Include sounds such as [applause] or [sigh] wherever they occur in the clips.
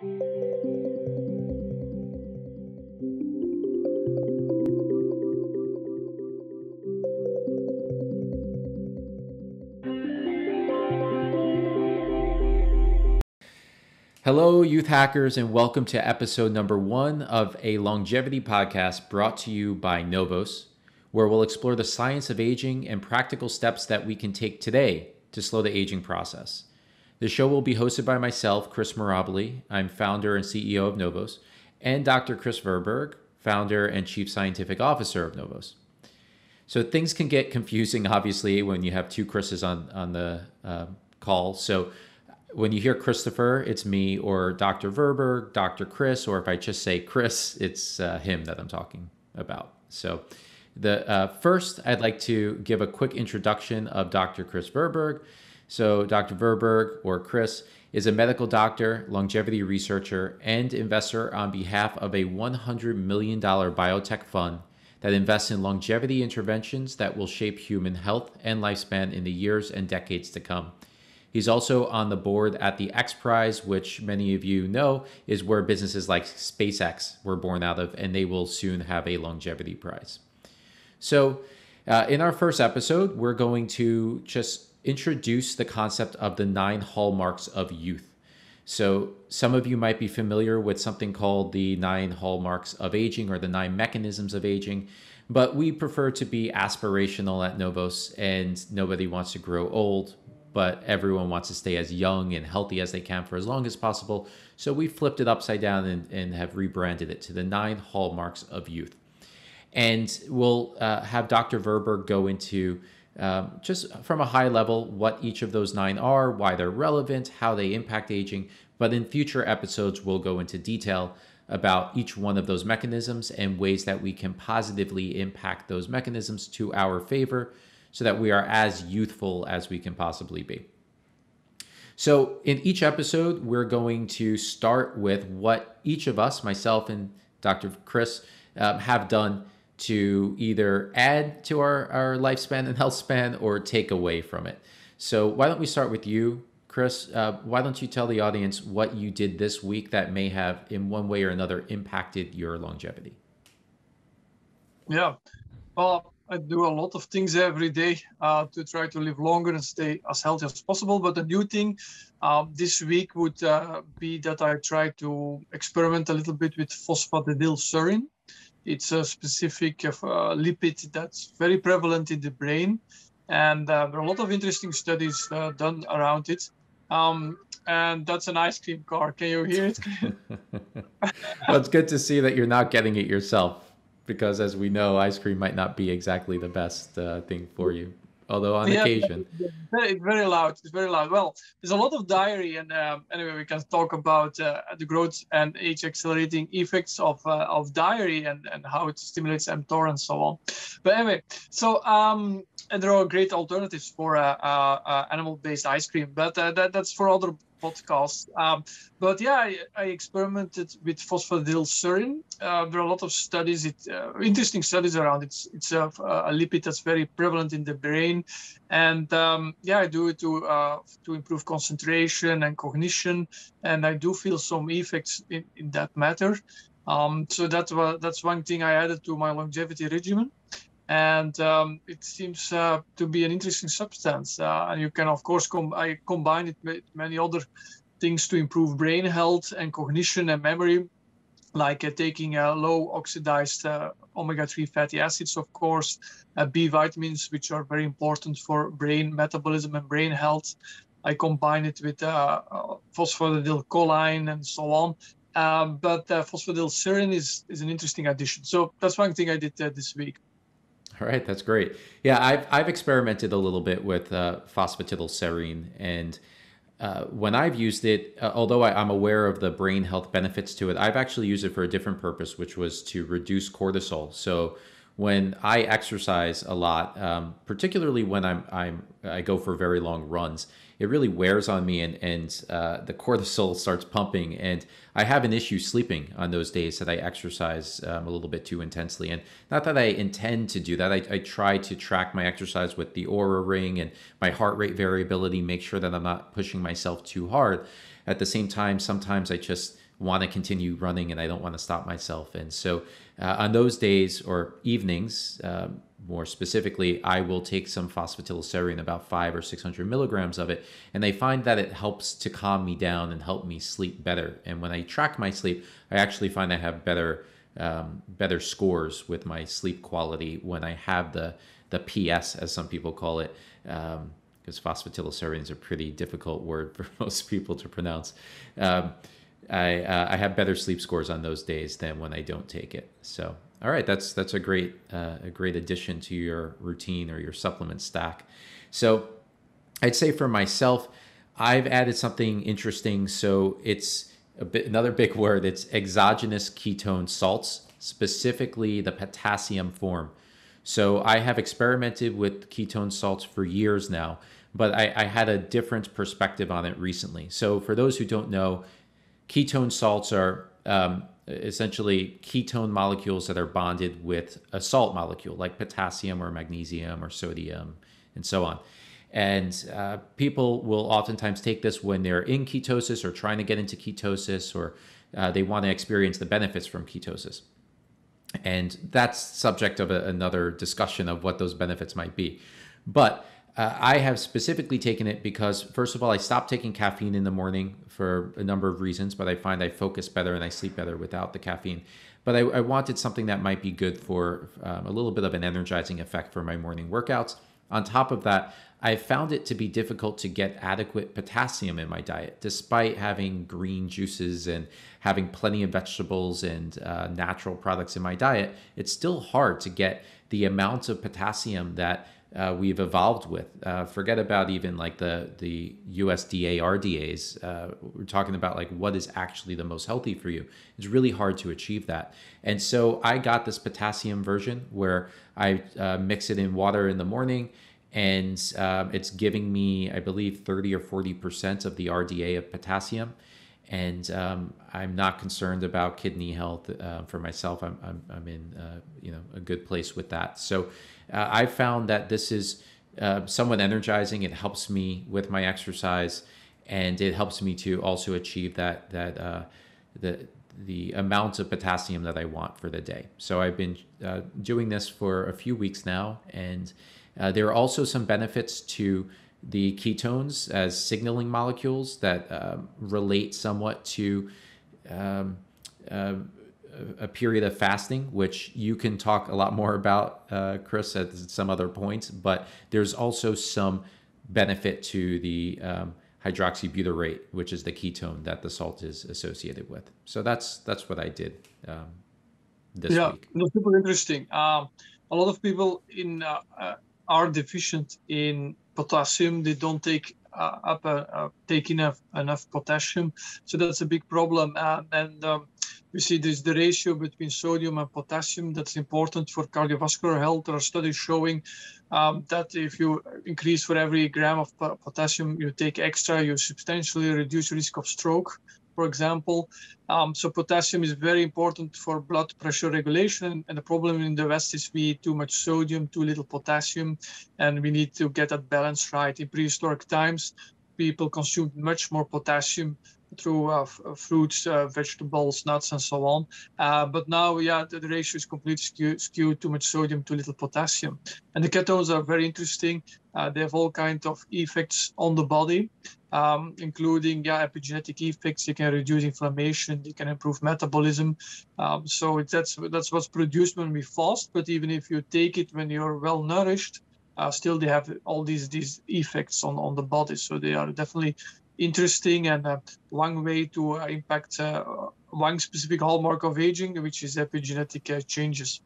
Hello, youth hackers, and welcome to episode number one of a longevity podcast brought to you by Novos, where we'll explore the science of aging and practical steps that we can take today to slow the aging process. The show will be hosted by myself, Chris Mirabile. I'm founder and CEO of Novos, and Dr. Chris Verburgh, founder and chief scientific officer of Novos. So things can get confusing, obviously, when you have two Chris's on on the uh, call. So when you hear Christopher, it's me, or Dr. Verburgh, Dr. Chris, or if I just say Chris, it's uh, him that I'm talking about. So, the uh, first, I'd like to give a quick introduction of Dr. Chris Verburgh. So, Dr. Verburgh, or Chris, is a medical doctor, longevity researcher, and investor on behalf of a $100 million biotech fund that invests in longevity interventions that will shape human health and lifespan in the years and decades to come. He's also on the board at the X Prize, which many of you know is where businesses like SpaceX were born out of, and they will soon have a longevity prize. So, uh, in our first episode, we're going to just introduce the concept of the nine hallmarks of youth. So, some of you might be familiar with something called the nine hallmarks of aging or the nine mechanisms of aging, but we prefer to be aspirational at Novos, and nobody wants to grow old but everyone wants to stay as young and healthy as they can for as long as possible. So we flipped it upside down and, and have rebranded it to the nine hallmarks of youth. And we'll uh, have Dr. Verburgh go into um, just from a high level what each of those nine are, why they're relevant, how they impact aging. But in future episodes, we'll go into detail about each one of those mechanisms and ways that we can positively impact those mechanisms to our favor so that we are as youthful as we can possibly be. So, in each episode, we're going to start with what each of us, myself and Dr. Chris, um, have done to either add to our, our lifespan and health span or take away from it. So, why don't we start with you, Chris? Uh, why don't you tell the audience what you did this week that may have, in one way or another, impacted your longevity? Yeah. Well, I do a lot of things every day uh, to try to live longer and stay as healthy as possible. But the new thing um, this week would uh, be that I try to experiment a little bit with phosphatidylserine. It's a specific uh, lipid that's very prevalent in the brain. And uh, there are a lot of interesting studies uh, done around it. Um, and that's an ice cream car. Can you hear it? [laughs] [laughs] well, it's good to see that you're not getting it yourself because as we know, ice cream might not be exactly the best uh, thing for you. Although on yeah, occasion, very, very loud. It's very loud. Well, there's a lot of diary, and um, anyway, we can talk about uh, the growth and age accelerating effects of uh, of diary and and how it stimulates mTOR and so on. But anyway, so um, and there are great alternatives for uh, uh, uh animal-based ice cream, but uh, that, that's for other podcast. Um, but yeah, I, I, experimented with phosphatidylserine. Uh, there are a lot of studies, it, uh, interesting studies around it. It's, it's a, a, lipid that's very prevalent in the brain, and um, yeah, I do it to uh, to improve concentration and cognition, and I do feel some effects in, in that matter. Um, so that's that's one thing I added to my longevity regimen and um, it seems uh, to be an interesting substance. Uh, and you can, of course, com- I combine it with many other things to improve brain health and cognition and memory, like uh, taking uh, low oxidized uh, omega-3 fatty acids, of course, uh, B vitamins, which are very important for brain metabolism and brain health. I combine it with phosphatidylcholine and so on. Um, but uh, phosphatidylserine is, is an interesting addition. So that's one thing I did this week. All right, that's great. Yeah, I've I've experimented a little bit with uh, phosphatidylserine, and uh, when I've used it, uh, although I, am aware of the brain health benefits to it, I've actually used it for a different purpose, which was to reduce cortisol. So when I exercise a lot, um, particularly when I'm I'm I go for very long runs, it really wears on me, and and uh, the cortisol starts pumping, and I have an issue sleeping on those days that I exercise um, a little bit too intensely. And not that I intend to do that. I, I try to track my exercise with the Oura ring and my heart rate variability, make sure that I'm not pushing myself too hard. At the same time, sometimes I just want to continue running and I don't want to stop myself. And so uh, on those days or evenings, uh, more specifically, I will take some phosphatidylserine, about five or 600 milligrams of it, and they find that it helps to calm me down and help me sleep better. And when I track my sleep, I actually find I have better um, better scores with my sleep quality when I have the the PS, as some people call it, because um, phosphatidylserine is a pretty difficult word [laughs] for most people to pronounce. Um, I uh, I have better sleep scores on those days than when I don't take it. So all right, that's that's a great uh, a great addition to your routine or your supplement stack. So I'd say for myself, I've added something interesting. So it's a bit another big [laughs] word. It's exogenous ketone salts, specifically the potassium form. So I have experimented with ketone salts for years now, but I, I had a different perspective on it recently. So for those who don't know, ketone salts are um, essentially ketone molecules that are bonded with a salt molecule like potassium or magnesium or sodium and so on. And uh, people will oftentimes take this when they're in ketosis or trying to get into ketosis or uh, they want to experience the benefits from ketosis. And that's subject of a, another discussion of what those benefits might be. But uh, I have specifically taken it because, first of all, I stopped taking caffeine in the morning for a number of reasons, but I find I focus better and I sleep better without the caffeine. But I, I wanted something that might be good for um, a little bit of an energizing effect for my morning workouts. On top of that, I found it to be difficult to get adequate potassium in my diet, despite having green juices and having plenty of vegetables and uh, natural products in my diet. It's still hard to get the amount of potassium that uh, we've evolved with. Uh, forget about even like the the USDA RDAs. Uh, we're talking about like what is actually the most healthy for you. It's really hard to achieve that. And so I got this potassium version where I uh, mix it in water in the morning, and um, it's giving me, I believe, 30 or 40 percent of the RDA of potassium. And um, I'm not concerned about kidney health uh, for myself. I'm, I'm, I'm in uh, you know a good place with that. So uh, I found that this is uh, somewhat energizing. It helps me with my exercise, and it helps me to also achieve that that uh, the the amount of potassium that I want for the day. So I've been uh, doing this for a few weeks now, and there are also some benefits to the ketones as signaling molecules that um, relate somewhat to um, uh, a period of fasting, which you can talk a lot more about, uh, Chris, at some other points. But there's also some benefit to the um, hydroxybutyrate, which is the ketone that the salt is associated with. So that's that's what I did um, this yeah, week. Yeah, super interesting. Um, a lot of people in uh, uh, are deficient in potassium. They don't take uh, up uh, take enough enough potassium, so that's a big problem. and um, we see this the ratio between sodium and potassium that's important for cardiovascular health. There are studies showing um, that if you increase for every gram of potassium you take extra, you substantially reduce risk of stroke, for example. Um, so potassium is very important for blood pressure regulation. And the problem in the West is we eat too much sodium, too little potassium, and we need to get that balance right. In prehistoric times, people consumed much more potassium through uh, uh, fruits, uh, vegetables, nuts, and so on. Uh, but now, yeah, the, the ratio is completely skewed, skewed, too much sodium, too little potassium. And the ketones are very interesting. Uh, they have all kinds of effects on the body, um, including yeah, epigenetic effects. They can reduce inflammation. They can improve metabolism. Um, so that's that's what's produced when we fast. But even if you take it when you're well nourished, uh, still they have all these these effects on on the body. So they are definitely interesting and uh, one way to uh, impact uh, one specific hallmark of aging, which is epigenetic changes.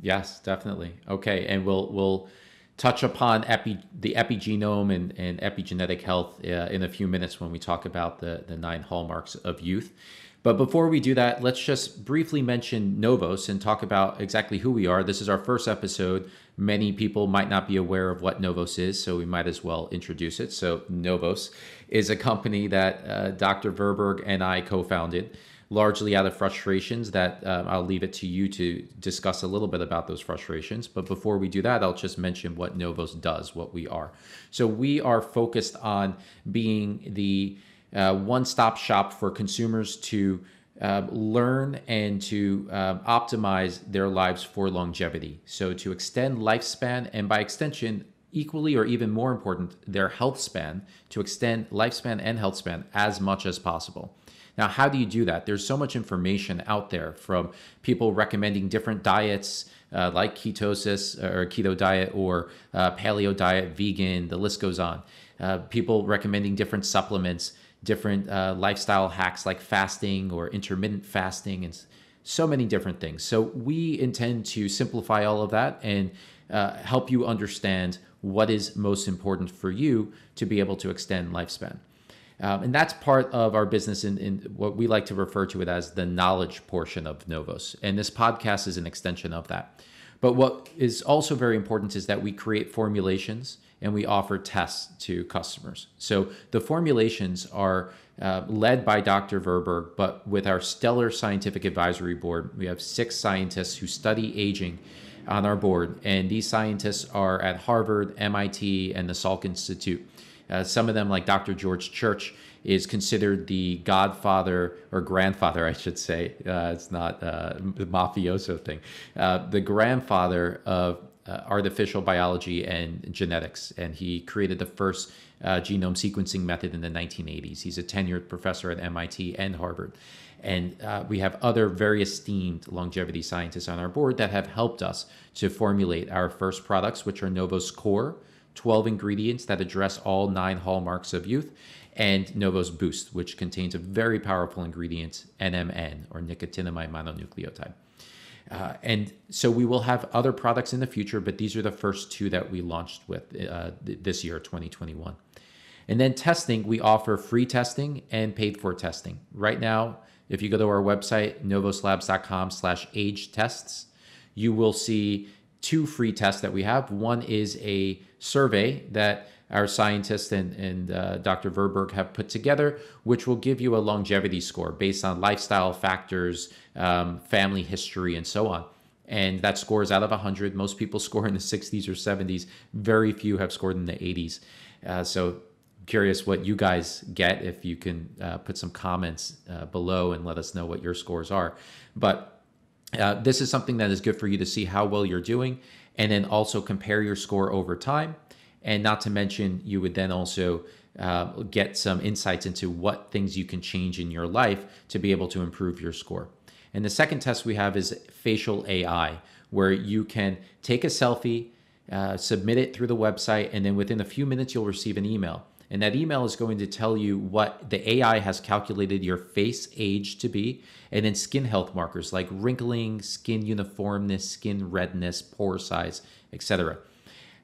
Yes, definitely. Okay, and we'll we'll touch upon epi, the epigenome and, and epigenetic health uh, in a few minutes when we talk about the, the nine hallmarks of youth. But before we do that, let's just briefly mention Novos and talk about exactly who we are. This is our first episode. Many people might not be aware of what Novos is, so we might as well introduce it. So, Novos is a company that uh, Dr. Verburgh and I co founded, largely out of frustrations that uh, I'll leave it to you to discuss a little bit about those frustrations. But before we do that, I'll just mention what Novos does, what we are. So, we are focused on being the uh, one stop shop for consumers to uh, learn and to uh, optimize their lives for longevity. So, to extend lifespan, and by extension, equally or even more important, their health span, to extend lifespan and health span as much as possible. Now, how do you do that? There's so much information out there from people recommending different diets uh, like ketosis or keto diet or uh, paleo diet, vegan, the list goes on. Uh, people recommending different supplements different uh, lifestyle hacks like fasting or intermittent fasting and so many different things. So we intend to simplify all of that and uh, help you understand what is most important for you to be able to extend lifespan. Um, and that's part of our business in, in, what we like to refer to it as the knowledge portion of Novos. And this podcast is an extension of that. But what is also very important is that we create formulations and we offer tests to customers. So the formulations are uh, led by Dr. Verburgh, but with our stellar scientific advisory board, we have six scientists who study aging on our board, and these scientists are at Harvard, MIT, and the Salk Institute. Uh, some of them, like Dr. George Church, is considered the godfather or grandfather, [laughs] I should say. Uh, it's not uh, the mafioso thing. Uh, the grandfather of uh, artificial biology and genetics, and he created the first uh, genome sequencing method in the 1980s. He's a tenured professor at MIT and Harvard. And uh, we have other very esteemed longevity scientists on our board that have helped us to formulate our first products, which are Novos Core, 12 ingredients that address all nine hallmarks of youth, and Novos Boost, which contains a very powerful ingredient, NMN, or nicotinamide mononucleotide. Uh, and so we will have other products in the future, but these are the first two that we launched with uh, this year, 2021. And then testing, we offer free testing and paid for testing. Right now, if you go to our website, novoslabs.com slash age tests, you will see two free tests that we have. One is a survey that our scientists and, and uh, Dr. Verburgh have put together, which will give you a longevity score based on lifestyle factors, um, family history, and so on. And that score is out of 100. Most people [laughs] score in the 60s or 70s. Very few have scored in the 80s. Uh, so curious what you guys get if you can uh, put some comments uh, below and let us know what your scores are. But uh, this is something that is good for you to see how well you're doing and then also compare your score over time and not to mention, you would then also uh, get some insights into what things you can change in your life to be able to improve your score. And the second test we have is facial AI, where you can take a selfie, uh, submit it through the website, and then within a few minutes, you'll receive an email. And that email is going to tell you what the AI has calculated your face age to be, and then skin health markers like wrinkling, skin uniformness, skin redness, pore size, etc.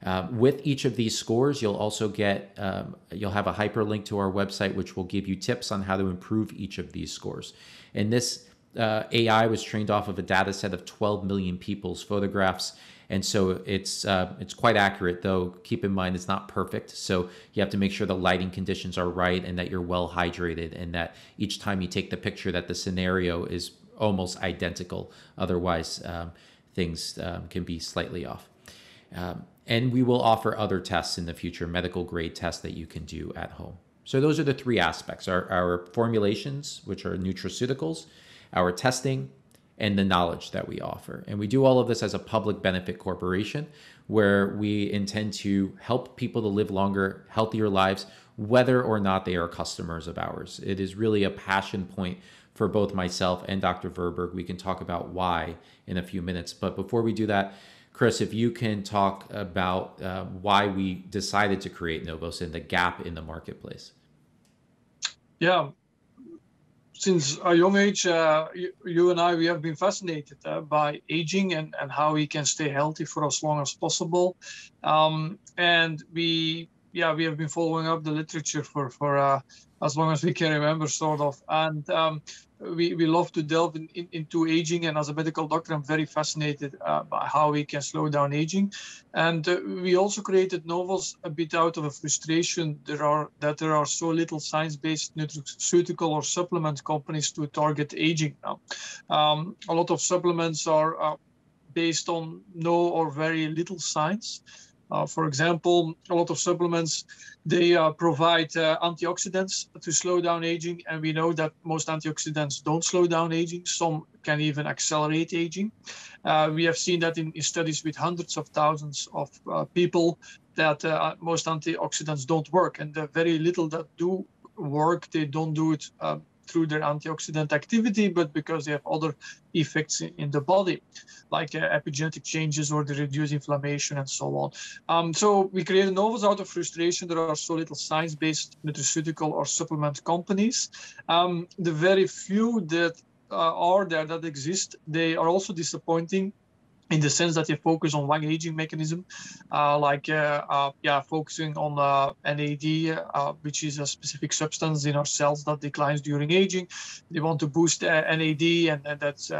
Uh, with each of these scores, you'll also get um, you'll have a hyperlink to our website, which will give you tips on how to improve each of these scores. And this uh, AI was trained off of a data set of 12 million people's photographs, and so it's uh, it's quite accurate. Though keep in mind it's not perfect, so you have to make sure the lighting conditions are right and that you're well hydrated, and that each time you take the picture, that the scenario is almost identical. Otherwise, um, things um, can be slightly off. Um, and we will offer other tests in the future, medical grade tests that you can do at home. So those are the three aspects our, our formulations, which are nutraceuticals, our testing, and the knowledge that we offer. And we do all of this as a public benefit corporation where we intend to help people to live longer, healthier lives, whether or not they are customers of ours. It is really a passion point for both myself and Dr. Verburgh. We can talk about why in a few minutes. But before we do that, Chris, if you can talk about uh, why we decided to create Novos and the gap in the marketplace. Yeah, since a young age, uh, you, you, and I, we have been fascinated uh, by aging and, and how we can stay healthy for as long as possible. Um, and we, yeah, we have been following up the literature for, for uh, as long as we can remember, sort of. And um, we, we love to delve in, in, into aging and as a medical doctor i'm very fascinated uh, by how we can slow down aging. And uh, we also created Novos a bit out of a frustration there are that there are so little science-based nutraceutical or supplement companies to target aging now. Um, a lot of supplements are uh, based on no or very little science Uh, for example, a lot of supplements they uh, provide uh, antioxidants to slow down aging, and we know that most antioxidants don't slow down aging. Some can even accelerate aging. Uh, we have seen that in, in, studies with hundreds of thousands of uh, people that uh, most antioxidants don't work, and the very little that do work, they don't do it through their antioxidant activity, but because they have other effects in the body, like uh, epigenetic changes or they reduce inflammation and so on. Um, so we created Novos out of frustration. There are so little science-based nutraceutical or supplement companies. Um, the very few that uh, are there that exist, they are also disappointing in the sense that they focus on one aging mechanism, uh, like uh, uh, yeah, focusing on uh, NAD, uh, which is a specific substance in our cells that declines during aging. They want to boost uh, NAD, and, and that's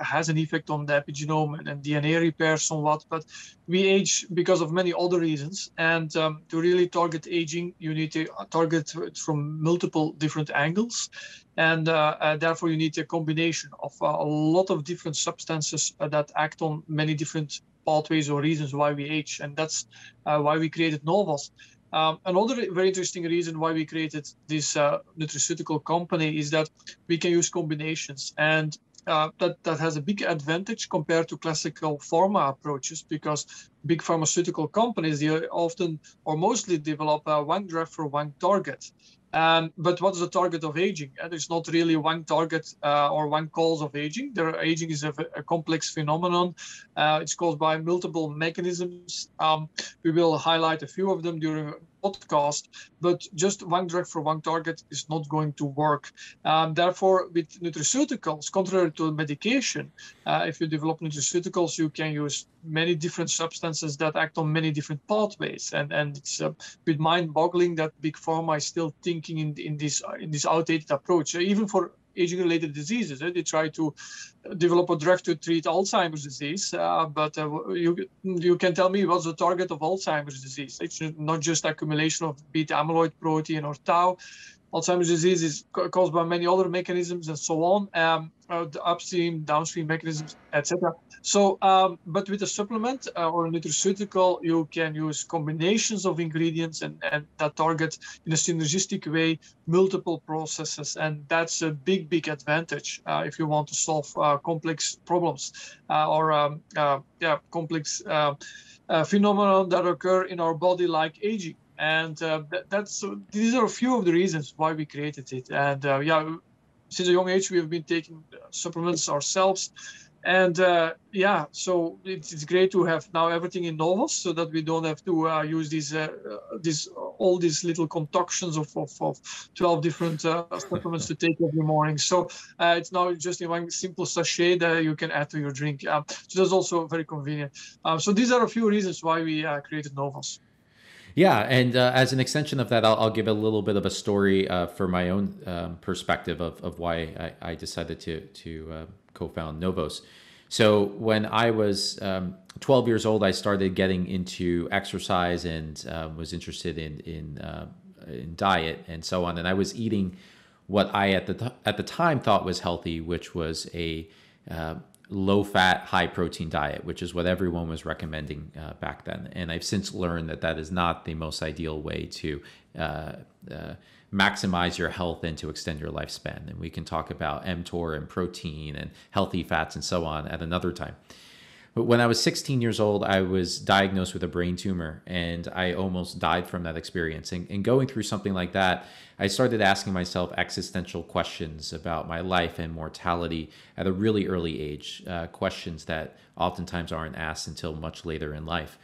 has an effect on the epigenome and, DNA repair somewhat. But we age because of many other reasons, and um, to really target aging, you need to target it from multiple different angles. And uh, uh, therefore you need a combination of uh, a lot of different substances that act on many different pathways or reasons why we age. And that's why we created novos um, another very interesting reason why we created this uh, nutraceutical company is that we can use combinations. And uh, that, that has a big advantage compared to classical pharma approaches because big pharmaceutical companies they often or mostly develop uh, one drug for one target um, but what is the target of aging? And there's not really one target uh, or one cause of aging. There, aging is a, a complex phenomenon. Uh, it's caused by multiple mechanisms. Um, we will highlight a few of them during podcast, but just one drug for one target is not going to work. Um, therefore, with nutraceuticals, contrary to medication, uh, if you develop nutraceuticals, you can use many different substances that act on many different pathways, and and it's a bit mind-boggling that big pharma is still thinking in in this in this outdated approach. Uh, even for aging-related diseases. Eh? They try to develop a drug to treat Alzheimer's disease, uh, but uh, you you can tell me what's the target of Alzheimer's disease? It's not just accumulation of beta amyloid protein or tau. Alzheimer's disease is caused by many other mechanisms and so on, um, uh, the upstream, downstream mechanisms, etc. So, um, but with a supplement uh, or a nutraceutical, you can use combinations of ingredients and, and that target in a synergistic way multiple processes, and that's a big, big advantage uh, if you want to solve uh, complex problems uh, or um, uh, yeah, complex phenomena that occur in our body, like aging and uh, that, that's these are a few of the reasons why we created it. And uh, yeah since a young age we have been taking supplements ourselves. And uh, yeah so it's, it's, great to have now everything in novos so that we don't have to uh, use these uh, these all these little concoctions of, of, of 12 different uh, supplements to take every morning. So it's now just in one simple sachet that you can add to your drink. So that's also very convenient. So these are a few reasons why we created novos yeah, and uh, as an extension of that, I'll, I'll, give a little bit of a story uh, for my own um, perspective of, of why I, I decided to to uh, co-found Novos. So when I was um, 12 years old, I started getting into exercise and uh, was interested in in, uh, in diet and so on. And I was eating what I at the th- at the time thought was healthy, which was a uh, low fat, high protein diet, which is what everyone was recommending uh, back then. And I've since learned that that is not the most ideal way to uh, uh, maximize your health and to extend your lifespan. And we can talk about mTOR and protein and healthy fats and so on at another time. But when I was 16 years old, I was diagnosed with a brain tumor and I almost died from that experience. And, and, going through something like that, I started asking myself existential questions about my life and mortality at a really early age, uh, questions that oftentimes aren't asked until much later in life.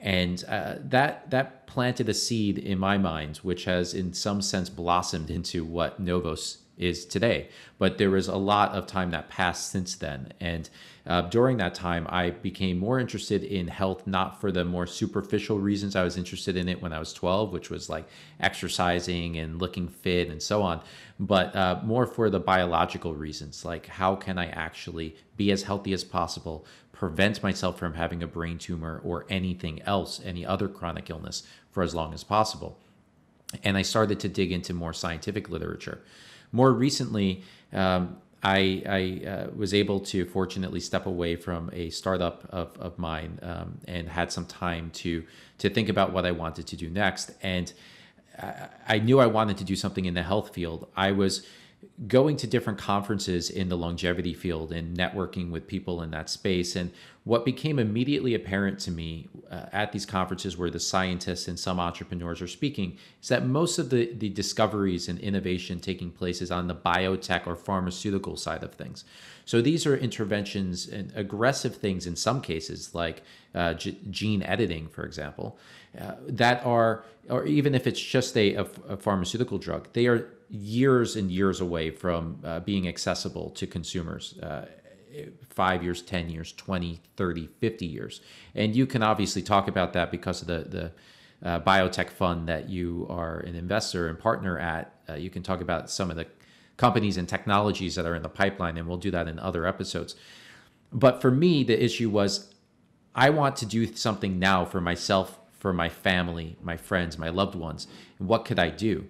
And uh, that that planted a seed in my mind, which has in some sense blossomed into what Novos is today. But there was a lot of time that passed since then. And uh, during that time, I became more interested in health, not for the more superficial reasons I was interested in it when I was 12, which was like exercising and looking fit and so on, but uh, more for the biological reasons, like how can I actually be as healthy as possible, prevent myself from having a brain tumor or anything else, any other chronic illness for as long as possible. And I started to dig into more scientific literature. More recently, um, I, I uh, was able to fortunately step away from a startup of, of mine um, and had some time to to think about what I wanted to do next. And I, I knew I wanted to do something in the health field. I was going to different conferences in the longevity field and networking with people in that space. And what became immediately apparent to me uh, at these conferences where the scientists and some entrepreneurs are speaking is that most of the, the discoveries and innovation taking place is on the biotech or pharmaceutical side of things. So these are interventions and aggressive things in some cases, like uh, g- gene editing, for example, uh, that are, or even if it's just a, a, a pharmaceutical drug, they are years and years away from uh, being accessible to consumers uh, five years 10 years 20 30 50 years. And you can obviously talk about that because of the the uh, biotech fund that you are an investor and partner at. Uh, you can talk about some of the companies and technologies that are in the pipeline and we'll do that in other episodes. But for me the issue was i want to do something now for myself for my family my friends my loved ones. And what could i do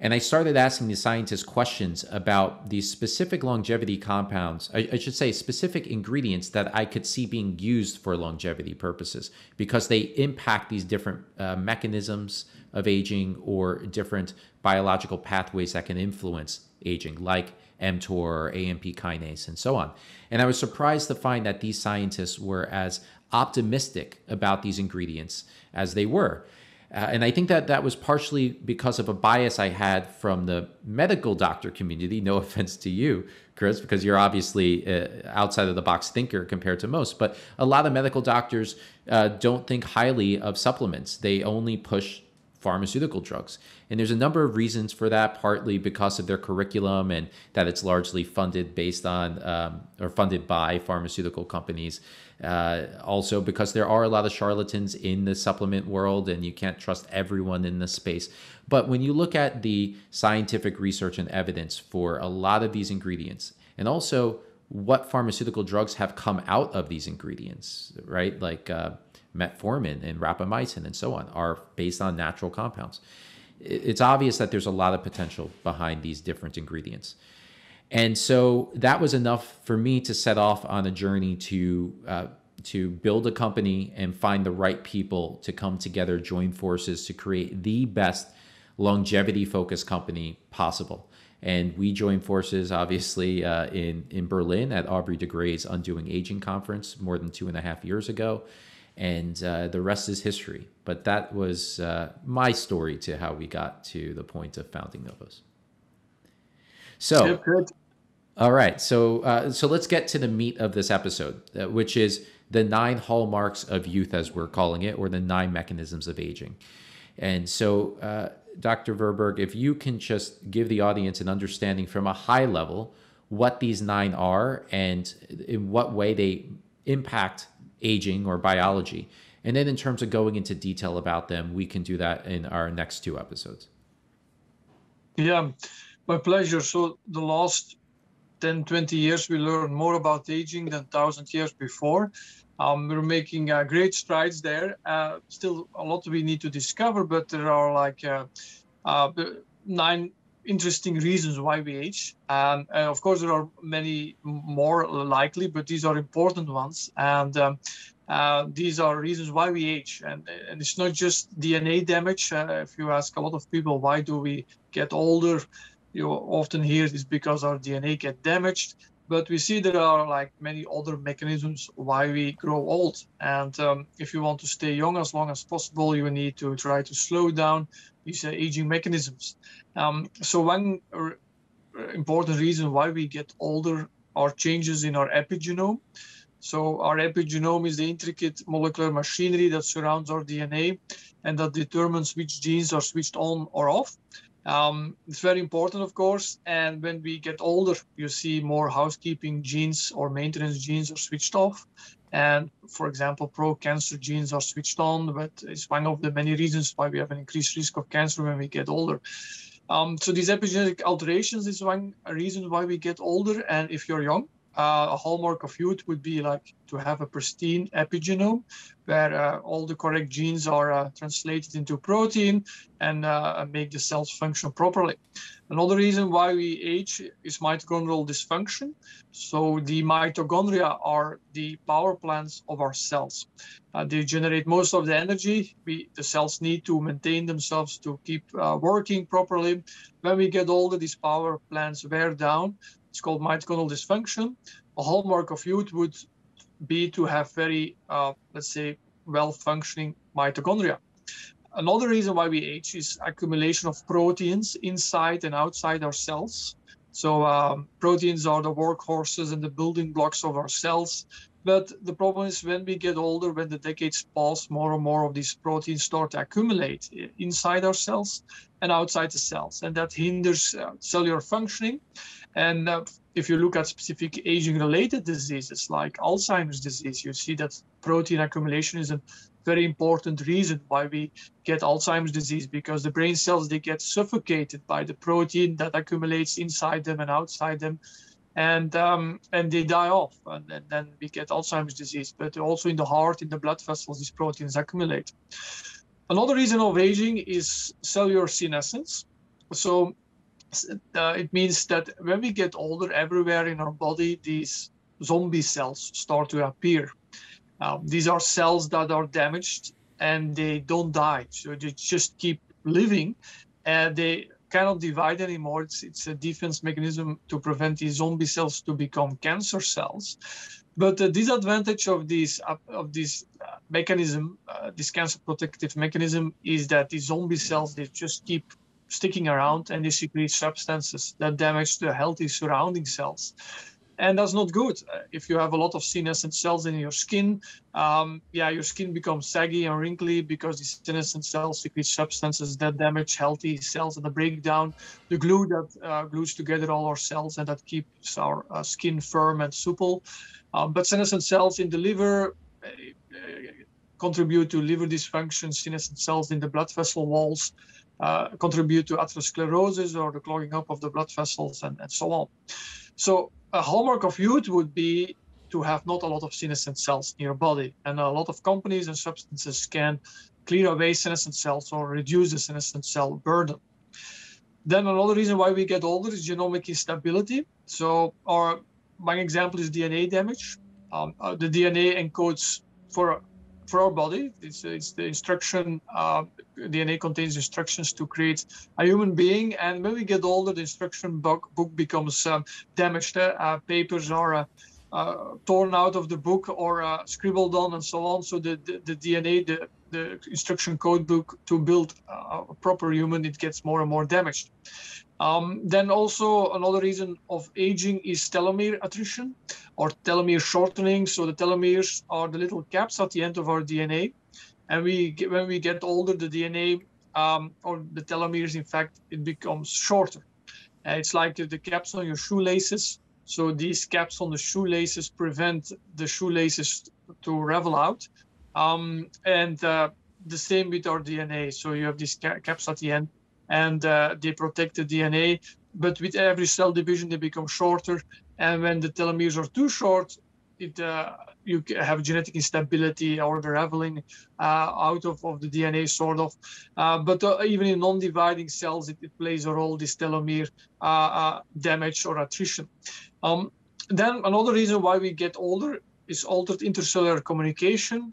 and I started asking the scientists questions about these specific longevity compounds, I, I, should say specific ingredients that I could see being used for longevity purposes because they impact these different uh, mechanisms of aging or different biological pathways that can influence aging, like mTOR or AMP kinase and so on. And I was surprised to find that these scientists were as optimistic about these ingredients as they were. Uh, and I think that that was partially because of a bias I had from the medical doctor community. No [laughs] offense to you, Chris, because you're obviously uh, outside of the box thinker compared to most. But a lot of medical doctors uh, don't think highly of supplements, they only push pharmaceutical drugs. And there's a number of reasons for that, partly because of their curriculum and that it's largely funded based on um, or funded by pharmaceutical companies. Uh, also, because there are a lot of charlatans in the supplement world and you can't trust everyone in the space. But when you look at the scientific research and evidence for a lot of these ingredients, and also what pharmaceutical drugs have come out of these ingredients, right? Like uh, metformin and rapamycin and so on, are based on natural compounds. It's obvious that there's a lot of potential behind these different ingredients. And so that was enough for me to set off on a journey to uh, to build a company and find the right people to come together, join forces to create the best longevity focused company possible. And we joined forces, obviously, uh, in in Berlin at Aubrey de Grey's Undoing Aging conference more than two and a half years ago and uh, the rest is history. But that was uh, my story to how we got to the point of founding Novos. So, good. all right, so uh, so let's get to the meat of this episode, uh, which is the nine hallmarks of youth, as we're calling it, or the nine mechanisms of aging. And so, uh, Dr. Verburgh, if you can just give the audience an understanding from a high level what these nine are and in what way they impact aging or biology. And then in terms of going into detail about them, we can do that in our next two episodes. Yeah, my pleasure. So the last 10, 20 years, we learned more about aging than 1,000 years before. Um, we're making uh, great strides there. Uh, still a lot we need to discover, but there are like uh, uh nine interesting reasons why we age. And, and, of course, there are many more likely, but these are important ones. And um, uh, these are reasons why we age. And, and it's not just DNA damage. Uh, if you ask a lot of people, why do we get older? You often hear is because our DNA get damaged. But we see there are like many other mechanisms why we grow old. And um, if you want to stay young as long as possible, you need to try to slow down these uh, aging mechanisms. Um, so one important reason why we get older are changes in our epigenome. So our epigenome is the intricate molecular machinery that surrounds our DNA and that determines which genes are switched on or off. Um, it's very important, of course. And when we get older, you see more housekeeping genes or maintenance genes are switched off. And for example, pro-cancer genes are switched on, but it's one of the many reasons why we have an increased risk of cancer when we get older. Um, so these epigenetic alterations is one reason why we get older. And if you're young, uh, a hallmark of youth would be like to have a pristine epigenome where uh, all the correct genes are uh, translated into protein and uh, make the cells function properly. Another reason why we age is mitochondrial dysfunction. So the mitochondria are the power plants of our cells. Uh, they generate most of the energy we, the cells need to maintain themselves to keep uh, working properly. When we get older, these power plants wear down. It's called mitochondrial dysfunction. A hallmark of youth would be to have very, uh, let's say, well-functioning mitochondria. Another reason why we age is accumulation of proteins inside and outside our cells. So um, proteins are the workhorses and the building blocks of our cells. But the problem is when we get older, when the decades pass, more and more of these proteins start to accumulate inside our cells and outside the cells. And that hinders uh, cellular functioning. And uh, if you look at specific aging related diseases like Alzheimer's disease, you see that protein accumulation is a very important reason why we get Alzheimer's disease because the brain cells they get suffocated by the protein that accumulates inside them and outside them and um, and they die off and, and, then we get Alzheimer's disease. But also in the heart in the blood vessels these proteins accumulate. Another reason of aging is cellular senescence. So uh, it means that when we get older, everywhere in our body, these zombie cells start to appear. Um, these are cells that are damaged and they don't die, so they just keep living, and they cannot divide anymore. It's, it's a defense mechanism to prevent these zombie cells to become cancer cells. But the disadvantage of this of this uh, mechanism, uh, this cancer protective mechanism, is that these zombie cells they just keep sticking around and they secrete substances that damage the healthy surrounding cells. And that's not good. Uh, if you have a lot of senescent cells in your skin, um, yeah, your skin becomes saggy and wrinkly because these senescent cells secrete substances that damage healthy cells and the breakdown the glue that uh, glues together all our cells and that keeps our uh, skin firm and supple. Um, but senescent cells in the liver uh, uh contribute to liver dysfunction, senescent cells in the blood vessel walls uh, contribute to atherosclerosis or the clogging up of the blood vessels and, and so on. So a hallmark of youth would be to have not a lot of senescent cells in your body. And a lot of companies and substances can clear away senescent cells or reduce the senescent cell burden. Then another reason why we get older is genomic instability. So our one example is DNA damage. Um, uh, the DNA encodes for for our body. It's, it's the instruction, uh, DNA contains instructions to create a human being. And when we get older, the instruction book, book becomes um, damaged. Uh, papers are uh, uh, torn out of the book or uh, scribbled on and so on. So the, the, the DNA, the, the instruction code book to build a proper human, it gets more and more damaged. Um, then also another reason of aging is telomere attrition or telomere shortening. So the telomeres are the little caps at the end of our DNA. And we get, when we get older, the DNA um, or the telomeres, in fact, it becomes shorter. Uh, it's like the caps on your shoelaces. So these caps on the shoelaces prevent the shoelaces to ravel out. Um, and uh, the same with our DNA. So you have these ca- caps at the end and uh, they protect the DNA. But with every cell division, they become shorter. And when the telomeres are too short, it uh, you have genetic instability or the raveling uh, out of, of the DNA, sort of. Uh, but uh, even in non-dividing cells, it, it, plays a role, this telomere uh, uh, damage or attrition. Um, then another reason why we get older is altered intercellular communication.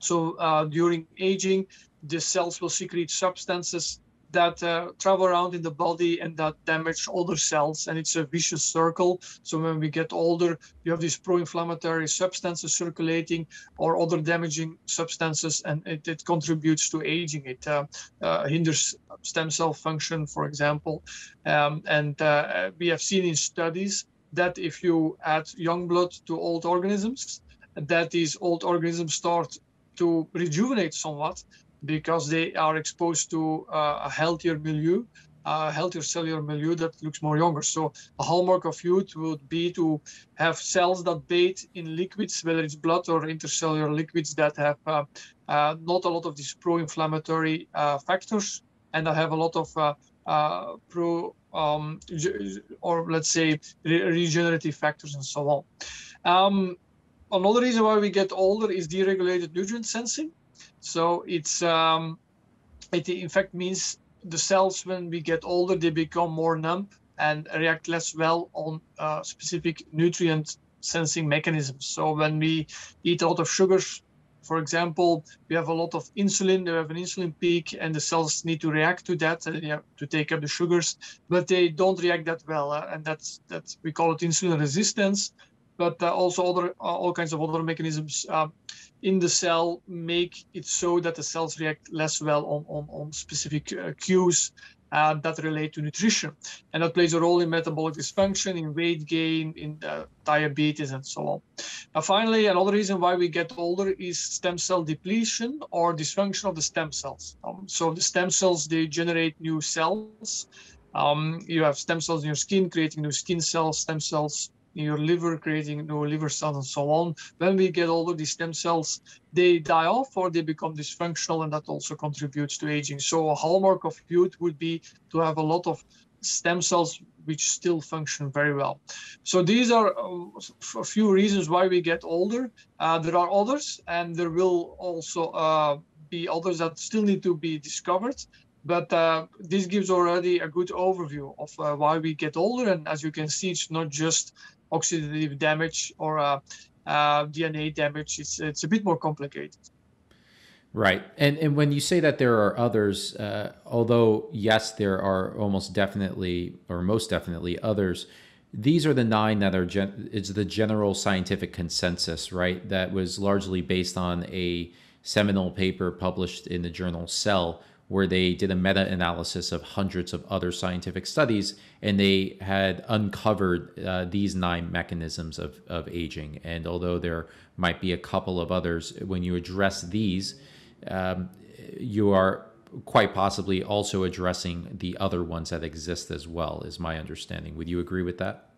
So during aging, the cells will secrete substances that uh, travel around in the body and that damage other cells and it's a vicious circle. So when we get older you have these pro-inflammatory substances circulating or other damaging substances and it, it contributes to aging. It uh, uh, hinders stem cell function for example. Um, and uh, we have seen in studies that if you add young blood to old organisms that these old organisms start to rejuvenate somewhat because they are exposed to uh, a healthier milieu, a healthier cellular milieu that looks more younger. So a hallmark of youth would be to have cells that bathe in liquids, whether it's blood or intercellular liquids that have uh, uh, not a lot of these pro-inflammatory uh, factors and that have a lot of uh, uh, pro um, or let's say re regenerative factors and so on. Um, another reason why we get older is deregulated nutrient sensing. So it's um, it in fact means the cells when we get older they become more numb and react less well on uh, specific nutrient sensing mechanisms. So when we eat a lot of sugars, for example, we have a lot of insulin, we have an insulin peak, and the cells need to react to that to take up the sugars, but they don't react that well, uh, and that's that's we call it insulin resistance. But uh, also other uh, all kinds of other mechanisms uh, in the cell make it so that the cells react less well on on, on specific uh, cues uh, that relate to nutrition. And that plays a role in metabolic dysfunction, in weight gain, in uh, diabetes, and so on. Now, finally, another reason why we get older is stem cell depletion or dysfunction of the stem cells. Um, so the stem cells, they generate new cells. Um, you have stem cells in your skin creating new skin cells, stem cells in your liver, creating new liver cells and so on. When we get older, these stem cells, they die off or they become dysfunctional and that also contributes to aging. So a hallmark of youth would be to have a lot of stem cells which still function very well. So these are uh, a few reasons why we get older. Uh, there are others and there will also uh, be others that still need to be discovered but uh, this gives already a good overview of uh, why we get older and as you can see it's not just oxidative damage or uh, uh DNA damage. It's it's a bit more complicated. Right, and and when you say that there are others, uh, although yes, there are almost definitely or most definitely others. These are the nine that are gen- it's the general scientific consensus, right? That was largely based on a seminal paper published in the journal Cell, where they did a meta analysis of hundreds of other scientific studies and they had uncovered uh, these nine mechanisms of, of aging. And although there might be a couple of others, when you address these, um, you are quite possibly also addressing the other ones that exist as well, is my understanding. Would you agree with that?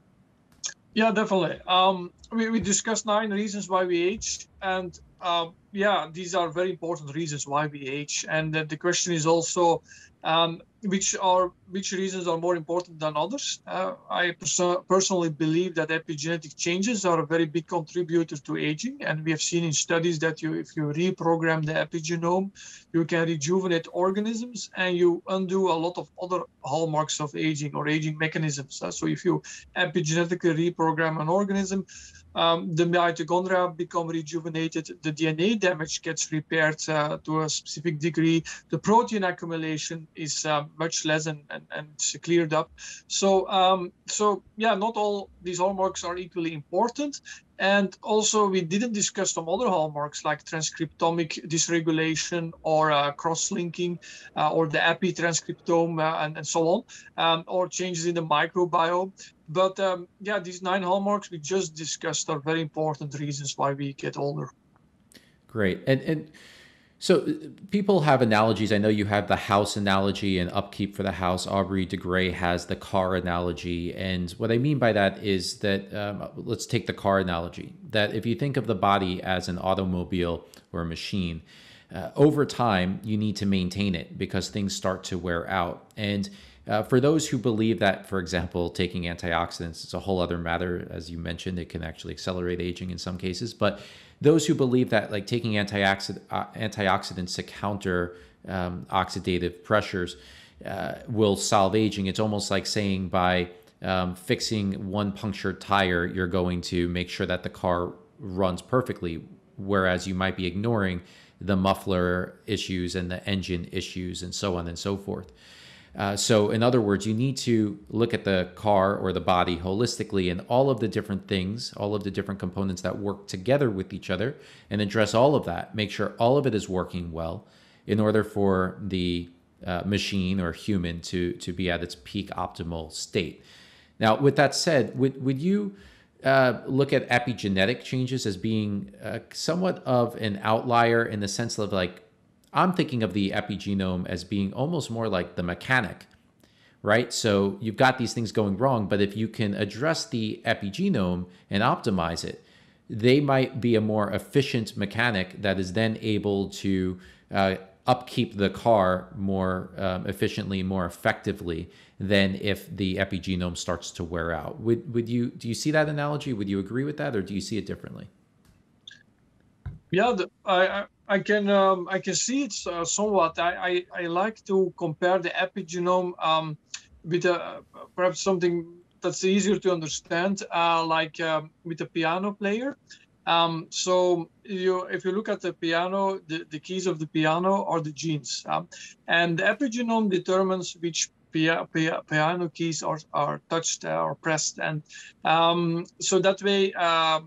Yeah, definitely. Um, we, we discussed nine reasons why we age, and uh, yeah, these are very important reasons why we age. And uh, the question is also um, which are which reasons are more important than others. Uh, I pers- personally believe that epigenetic changes are a very big contributor to aging, and we have seen in studies that you, if you reprogram the epigenome, you can rejuvenate organisms and you undo a lot of other hallmarks of aging or aging mechanisms. Uh, so if you epigenetically reprogram an organism, um, the mitochondria become rejuvenated, the DNA damage gets repaired uh, to a specific degree, the protein accumulation is uh, much less and, and, and cleared up. So, um, so yeah, not all these hallmarks are equally important. And also, we didn't discuss some other hallmarks like transcriptomic dysregulation or uh, cross-linking uh, or the epitranscriptome uh, and, and so on, um, or changes in the microbiome. But um, yeah, these nine hallmarks we just discussed are very important reasons why we get older. Great. And, and so people have analogies. I know you have the house analogy and upkeep for the house. Aubrey de Grey has the car analogy. And what I mean by that is that um, let's take the car analogy. That if you think of the body as an automobile or a machine, uh, over time you need to maintain it because things start to wear out. And uh, for those who believe that, for example, taking antioxidants is a whole other matter, as you mentioned, it can actually accelerate aging in some cases. But those who believe that like taking antioxid- uh, antioxidants to counter um, oxidative pressures uh, will solve aging, it's almost like saying by um, fixing one punctured tire, you're going to make sure that the car runs perfectly, whereas you might be ignoring the muffler issues and the engine issues and so on and so forth. Uh, so, in other words, you need to look at the car or the body holistically and all of the different things, all of the different components that work together with each other, and address all of that. Make sure all of it is working well in order for the uh, machine or human to, to be at its peak optimal state. Now, with that said, would, would you uh, look at epigenetic changes as being uh, somewhat of an outlier in the sense of like I'm thinking of the epigenome as being almost more like the mechanic, right? So you've got these things going wrong, but if you can address the epigenome and optimize it, they might be a more efficient mechanic that is then able to uh, upkeep the car more um, efficiently, more effectively than if the epigenome starts to wear out. Would would you do you see that analogy? Would you agree with that, or do you see it differently? Yeah, the, I, I can um, I can see it uh, somewhat. I, I, I like to compare the epigenome um, with a, perhaps something that's easier to understand, uh, like um, with a piano player. Um, so you, if you look at the piano, the, the keys of the piano are the genes, um, and the epigenome determines which pia, pia, piano keys are, are touched or pressed, and um, so that way uh,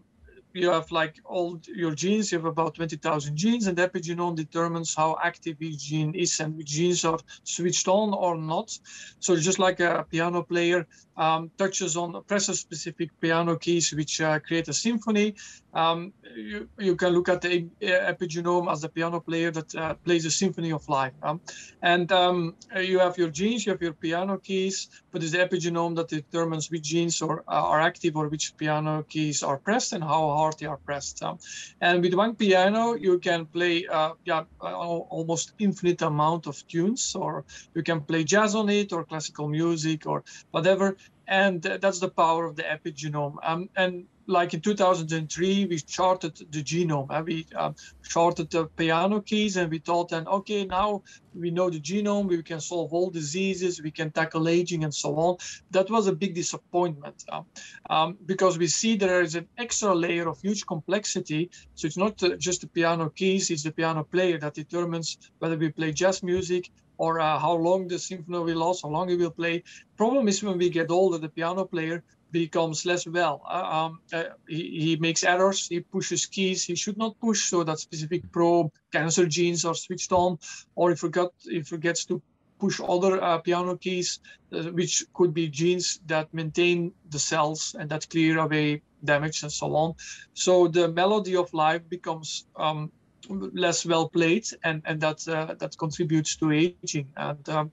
you have like all your genes, you have about 20,000 genes, and the epigenome determines how active each gene is and which genes are switched on or not. So just like a piano player um, touches on presses specific piano keys which uh, create a symphony, um, you, you can look at the epigenome as the piano player that uh, plays a symphony of life. Um, and um, you have your genes, you have your piano keys, but it's the epigenome that determines which genes are, uh, are active or which piano keys are pressed and how hard they are pressed. Um, and with one piano, you can play uh, yeah, almost infinite amount of tunes, or you can play jazz on it, or classical music, or whatever and that's the power of the epigenome. Um, and like in 2003, we charted the genome. We um, charted the piano keys, and we thought then, okay, now we know the genome, we can solve all diseases, we can tackle aging, and so on. That was a big disappointment uh, um, because we see there is an extra layer of huge complexity. So it's not uh, just the piano keys; it's the piano player that determines whether we play jazz music, or uh, how long the symphony will last, how long it will play. Problem is when we get older, the piano player becomes less well. Uh, um, uh, he, he, makes errors, he pushes keys he should not push, so that specific probe cancer genes are switched on, or he forgot he forgets to push other uh, piano keys, uh, which could be genes that maintain the cells and that clear away damage and so on. So the melody of life becomes um, less well played, and and that uh, that contributes to aging. And um,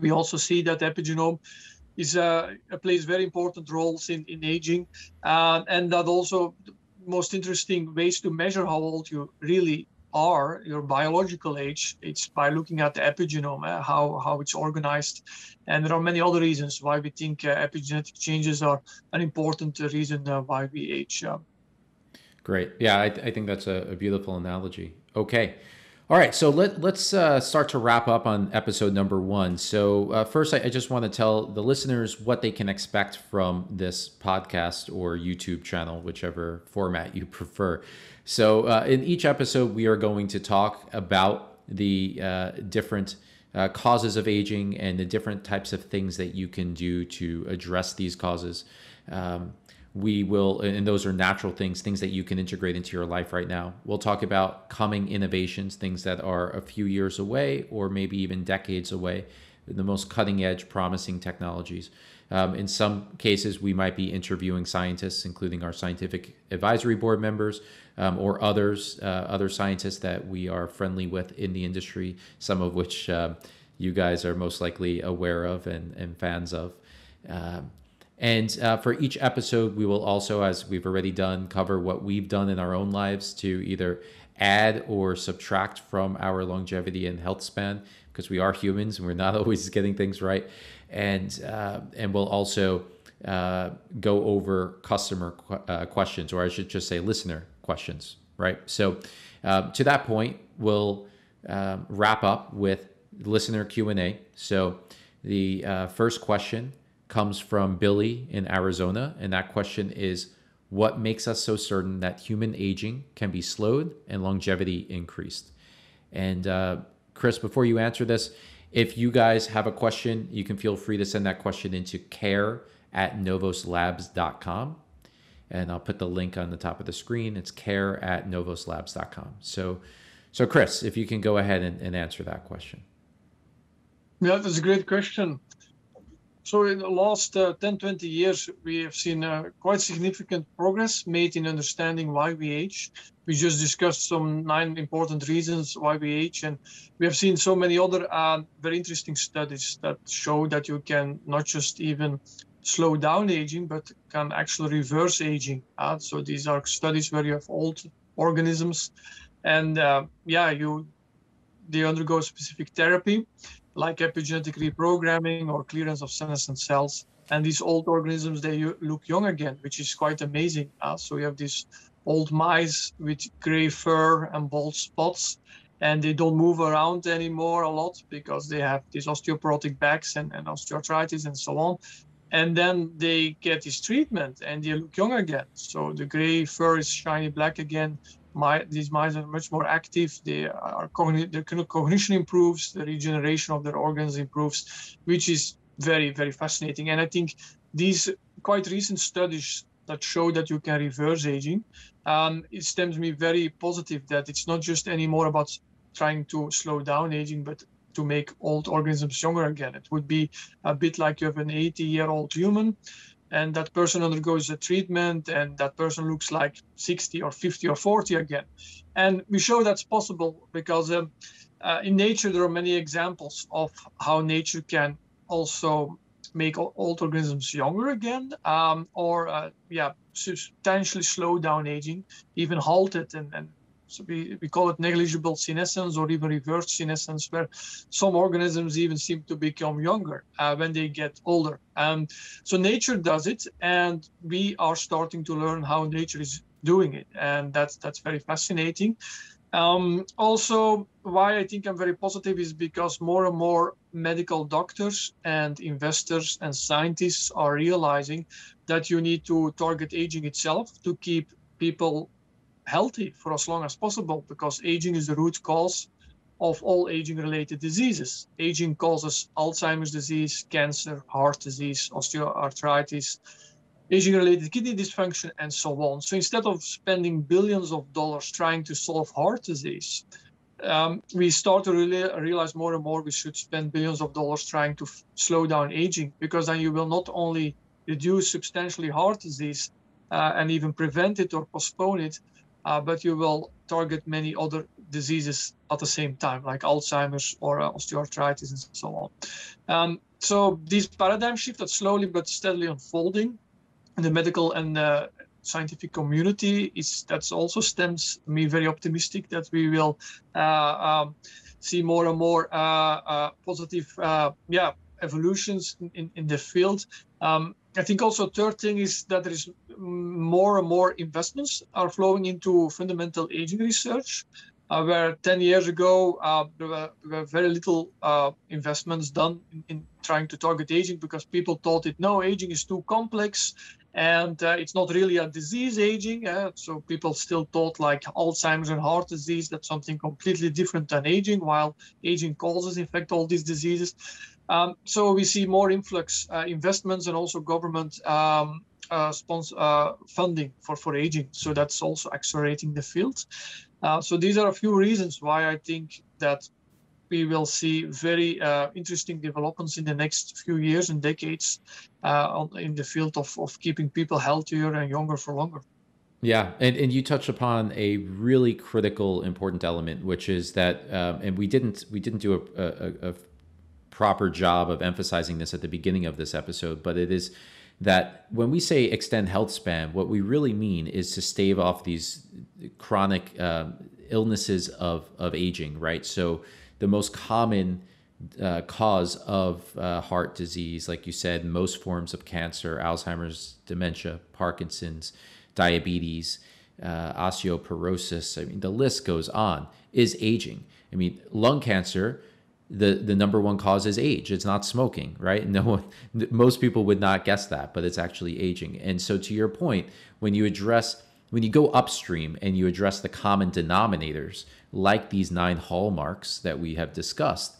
we also see that epigenome is uh, plays very important roles in in aging, uh, and that also most interesting ways to measure how old you really are your biological age it's by looking at the epigenome uh, how how it's organized and there are many other reasons why we think uh, epigenetic changes are an important reason uh, why we age Great. Yeah, I, I think that's a, a, beautiful analogy. Okay. All right. So let, let's uh, start to wrap up on episode number one. So, uh, first, I, I just want to tell the listeners what they can expect from this podcast or YouTube channel, whichever format you prefer. So, uh, in each episode, we are going to talk about the uh, different uh, causes of aging and the different types of things that you can do to address these causes. Um, we will and those are natural things things that you can integrate into your life right now. We'll talk about coming innovations things that are a few years away or maybe even decades away the most cutting edge promising technologies. Um, in some cases we might be interviewing scientists including our scientific advisory board members um, or others uh, other scientists that we are friendly with in the industry some of which uh, you guys are most likely aware of and, and fans of. Um, and uh, for each episode, we will also, as we've already done, cover what we've done in our own lives to either add or subtract from our longevity and health span, because we are humans and we're not [laughs] always getting things right. And uh, and we'll also uh, go over customer qu- uh, questions, or I should just say listener questions, right? So uh, to that point, we'll um, wrap up with listener Q and A. So the uh, first question comes from Billy in Arizona. And that question is What makes us so certain that human aging can be slowed and longevity increased? And uh, Chris, before you answer this, if you guys have a question, you can feel free to send that question into care at novoslabs.com. And I'll put the link on the top of the screen. It's care at novoslabs.com. So, so Chris, if you can go ahead and, and answer that question. Yeah, that's a great question. So in the last uh, 10, 20 years, we have seen uh, quite significant progress made in understanding why we age. We just discussed some nine important reasons why we age, and we have seen so many other uh, very interesting studies that show that you can not just even slow down aging, but can actually reverse aging. Uh, so these are studies where you have old organisms, and uh, yeah, you they undergo specific therapy, like epigenetic reprogramming or clearance of senescent cells. And these old organisms, they look young again, which is quite amazing. Uh, so we have these old mice with gray fur and bald spots, and they don't move around anymore a lot because they have these osteoporotic backs and, and osteoarthritis and so on. And then they get this treatment and they look young again. So the gray fur is shiny black again. My, these mice are much more active. They are their cognition improves, the regeneration of their organs improves, which is very, very fascinating. And I think these quite recent studies that show that you can reverse aging, um, it stems me very positive that it's not just anymore about trying to slow down aging, but to make old organisms younger again. It would be a bit like you have an 80 year old human and that person undergoes a treatment and that person looks like 60 or 50 or 40 again. And we show that's possible because um, uh, in nature there are many examples of how nature can also make old organisms younger again um, or uh, yeah substantially slow down aging even halt it and, and we, we call it negligible senescence or even reverse senescence, where some organisms even seem to become younger uh, when they get older. Um, so nature does it, and we are starting to learn how nature is doing it, and that's that's very fascinating. Um, also, why I think I'm very positive is because more and more medical doctors and investors and scientists are realizing that you need to target aging itself to keep people healthy for as long as possible because aging is the root cause of all aging related diseases. Aging causes Alzheimer's disease, cancer, heart disease, osteoarthritis, aging related kidney dysfunction, and so on. So instead of spending billions of dollars trying to solve heart disease, um, we start to really realize more and more we should spend billions of dollars trying to f- slow down aging because then you will not only reduce substantially heart disease uh, and even prevent it or postpone it, uh, but you will target many other diseases at the same time, like Alzheimer's or uh, osteoarthritis and so on. Um, so these paradigm shifts are slowly but steadily unfolding in the medical and uh, scientific community is that's also stems me very optimistic that we will uh, um, see more and more uh, uh, positive yeah evolutions in, in the field. Um, I think also third thing is that there is more and more investments are flowing into fundamental aging research. Uh, where 10 years ago uh, there, were, there, were, very little uh, investments done in, in, trying to target aging because people thought it no aging is too complex and uh, it's not really a disease aging uh, so people still thought like alzheimer's and heart disease that's something completely different than aging while aging causes in fact all these diseases um, so we see more influx uh, investments and also government um, uh, uh, funding for, for aging. So that's also accelerating the field. Uh, so these are a few reasons why I think that we will see very uh, interesting developments in the next few years and decades uh, in the field of, of keeping people healthier and younger for longer. Yeah, and, and you touched upon a really critical, important element, which is that, um, and we didn't we didn't do a, a, a proper job of emphasizing this at the beginning of this episode, but it is that when we say extend health span, what we really mean is to stave off these chronic uh, illnesses of, of aging, right? So the most common uh, cause of uh, heart disease, like you said, most forms of cancer, Alzheimer's, dementia, Parkinson's, diabetes, uh, osteoporosis, I mean, the list goes on, is aging. I mean, lung cancer the the number one cause is age. It's not smoking, right? No one, most people would not guess that, but it's actually aging. And so, to your point, when you address when you go upstream and you address the common denominators, like these nine hallmarks that we have discussed,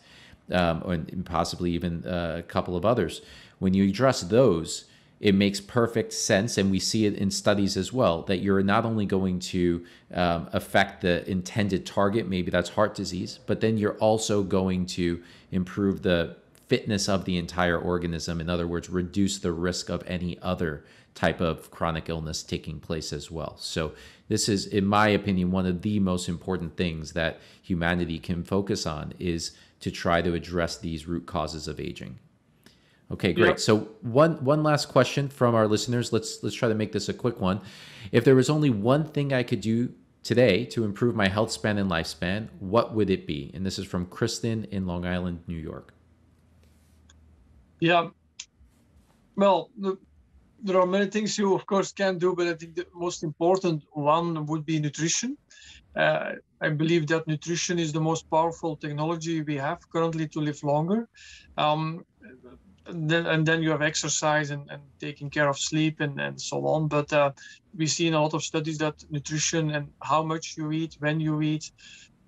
um, and possibly even uh, a couple of others, when you address those, it makes perfect sense, and we see it in studies as well, that you're not only going to um, affect the intended target, maybe that's heart disease, but then you're also going to improve the fitness of the entire organism. In other words, reduce the risk of any other type of chronic illness taking place as well. So, this is, in my opinion, one of the most important things that humanity can focus on is to try to address these root causes of aging. Okay, great. Yep. So one one last question from our listeners. Let's let's try to make this a quick one. If there was only one thing I could do today to improve my health span and lifespan, what would it be? And this is from Kristen in Long Island, New York. Yeah. Well, the, there are many things you, of course, can do, but I think the most important one would be nutrition. Uh, I believe that nutrition is the most powerful technology we have currently to live longer. Um, and then, and then you have exercise and, and taking care of sleep and, and so on. But uh, we see in a lot of studies that nutrition and how much you eat, when you eat,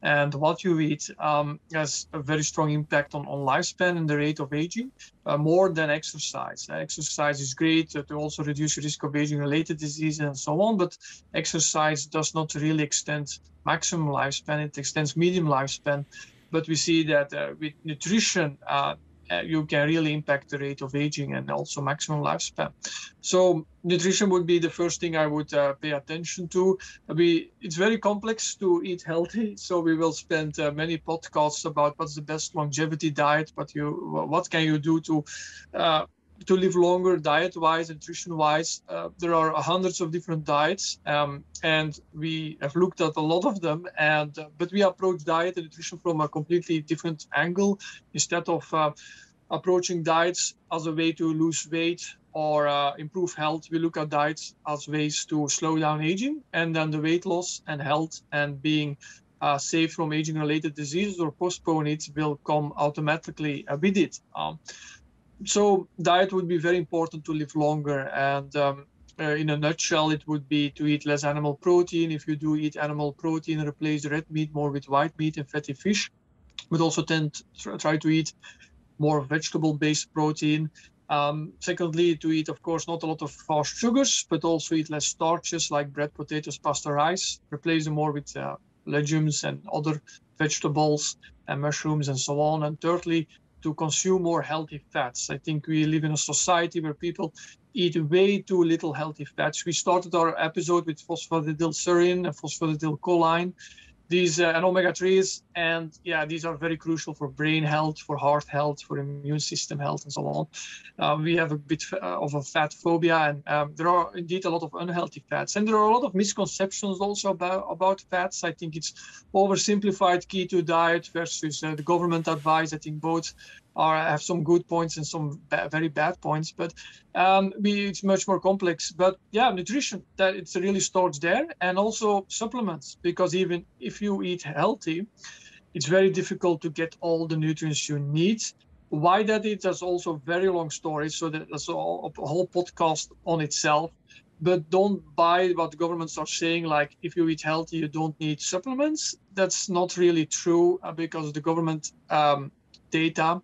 and what you eat um, has a very strong impact on, on lifespan and the rate of aging, uh, more than exercise. Exercise is great to also reduce the risk of aging-related disease and so on, but exercise does not really extend maximum lifespan. It extends medium lifespan. But we see that uh, with nutrition, uh, uh, you can really impact the rate of aging and also maximum lifespan. So nutrition would be the first thing I would uh, pay attention to. We it's very complex to eat healthy, so we will spend uh, many podcasts about what's the best longevity diet, what you what can you do to uh, to live longer diet wise nutrition wise uh, there are hundreds of different diets um, and we have looked at a lot of them and uh, but we approach diet and nutrition from a completely different angle instead of uh, approaching diets as a way to lose weight or uh, improve health. We look at diets as ways to slow down aging and then the weight loss and health and being uh, safe from aging related diseases or postpone it will come automatically with it. Um, so diet would be very important to live longer and um, uh, in a nutshell it would be to eat less animal protein. If you do eat animal protein replace red meat more with white meat and fatty fish but also tend to try to eat more vegetable based protein um, secondly to eat of course not a lot of fast sugars but also eat less starches like bread potatoes pasta rice replace them more with uh, legumes and other vegetables and mushrooms and so on and thirdly to consume more healthy fats. I think we live in a society where people eat way too little healthy fats. We started our episode with phosphatidylserine and phosphatidylcholine these uh, and omega-3s and yeah these are very crucial for brain health for heart health for immune system health and so on. Uh, we have a bit uh, of a fat phobia and um, there are indeed a lot of unhealthy fats and there are a lot of misconceptions also about about fats. I think it's oversimplified keto diet versus uh, the government advice. I think both are have some good points and some very bad points but um, we, it's much more complex. But yeah nutrition that it really starts there and also supplements because even if you eat healthy it's very difficult to get all the nutrients you need. Why that is that's also very long story so that, that's a, a whole podcast on itself. But don't buy what governments are saying like if you eat healthy you don't need supplements. That's not really true uh, because the government um, data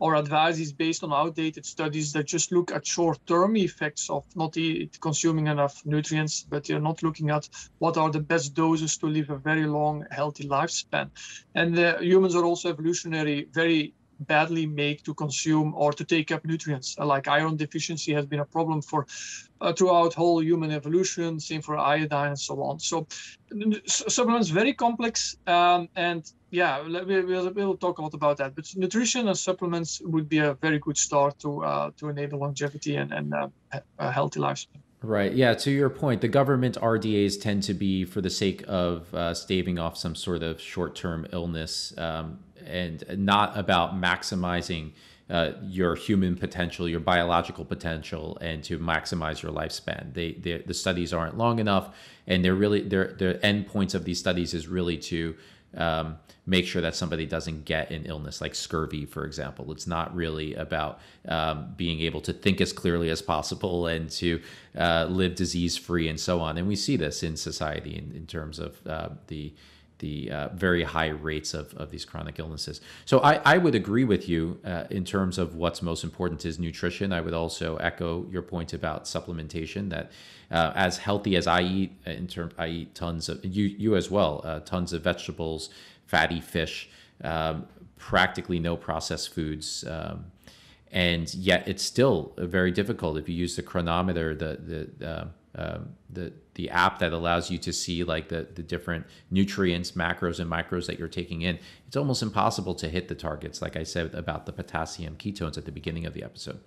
or advice is based on outdated studies that just look at short-term effects of not consuming enough nutrients, but you're not looking at what are the best doses to live a very long, healthy lifespan. And uh, humans are also evolutionary, very badly made to consume or to take up nutrients. Like iron deficiency has been a problem for uh, throughout whole human evolution, same for iodine and so on. So supplements very complex um, and yeah, we, will we'll talk a lot about that. But nutrition and supplements would be a very good start to uh, to enable longevity and, and uh, a healthy lifespan. Right. Yeah. To your point, the government RDAs tend to be for the sake of uh, staving off some sort of short term illness um, and not about maximizing uh, your human potential, your biological potential, and to maximize your lifespan. They, they the studies aren't long enough, and they're really the end points of these studies is really to um, make sure that somebody doesn't get an illness like scurvy, for example. It's not really about um, being able to think as clearly as possible and to uh, live disease free and so on. And we see this in society in, in terms of uh, the the uh, very high rates of, of these chronic illnesses. So I, I would agree with you uh, in terms of what's most important is nutrition. I would also echo your point about supplementation that uh, as healthy as I eat uh, in terms, I eat tons of, you, you as well, uh, tons of vegetables, fatty fish, um, practically no processed foods. Um, and yet it's still very difficult if you use the Cronometer, the, the, uh, um, the the app that allows you to see like the the different nutrients, macros, and micros that you're taking in. It's almost impossible to hit the targets, like I said about the potassium ketones at the beginning of the episode.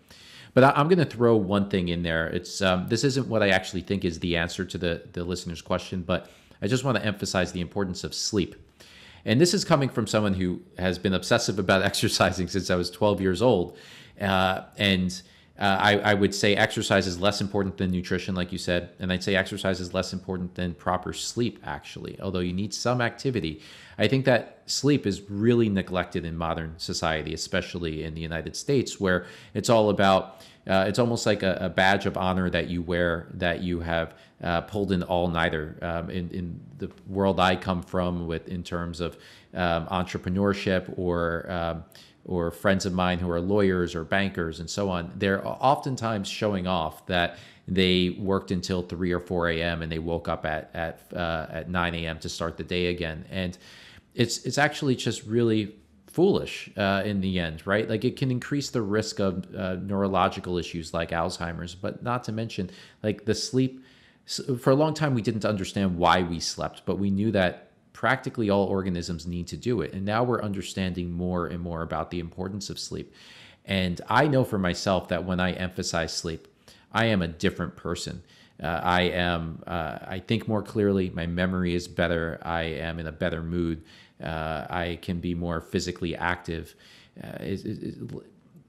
But I, am going to throw one thing in there. It's um, this isn't what I actually think is the answer to the the listener's question, but I just want to emphasize the importance of sleep. And this is coming from someone who has been obsessive about [laughs] exercising since I was 12 years old. Uh, and uh, I, I, would say exercise is less important than nutrition, like you said. And I'd say exercise is less important than proper sleep, actually, although you need some activity. I think that sleep is really neglected in modern society, especially in the United States, where it's all about uh, it's almost like a, a, badge of honor that you wear that you have uh, pulled an all nighter. Um, in, in the world I come from, with in terms of um, entrepreneurship or um, or friends of mine who are lawyers or bankers and so on, they're oftentimes showing off that they worked until 3 or 4 a.m. and they woke up at at uh, at 9 a.m. to start the day again. And it's it's actually just really foolish uh, in the end, right? Like it can increase the risk of uh, neurological issues like Alzheimer's, but not to mention like the sleep. For a long time, we didn't understand why we slept, but we knew that practically all organisms need to do it. And now we're understanding more and more about the importance of sleep. And I know for myself that when I emphasize sleep, I am a different person. Uh, I am, uh, I think more clearly. My memory is better. I am in a better mood. Uh, I can be more physically active. Uh, it, it,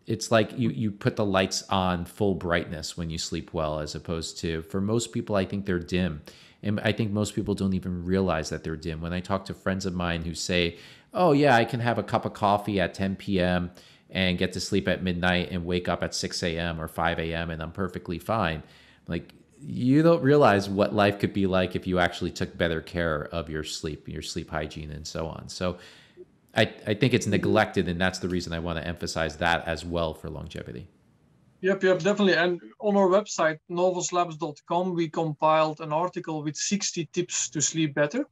it's like you, you put the lights on full brightness when you sleep well, as opposed to, for most people, I think they're dim. And I think most people don't even realize that they're dim. When I talk to friends of mine who say, oh, yeah, I can have a cup of coffee at 10 p.m. and get to sleep at midnight and wake up at 6 a.m. or 5 a.m. and I'm perfectly fine. Like, you don't realize what life could be like if you actually took better care of your sleep, your sleep hygiene, and so on. So, I, I think it's neglected, and that's the reason I want to emphasize that as well for longevity. Yep, yep, definitely. And on our website, novoslabs.com, we compiled an article with 60 tips to sleep better,